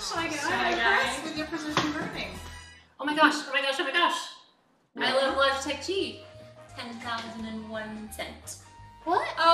Shy guy. Shy guy. impressed with your precision burning. Oh my gosh, oh my gosh, oh my gosh. I love Logitech G. 10,001 cent. What? Oh,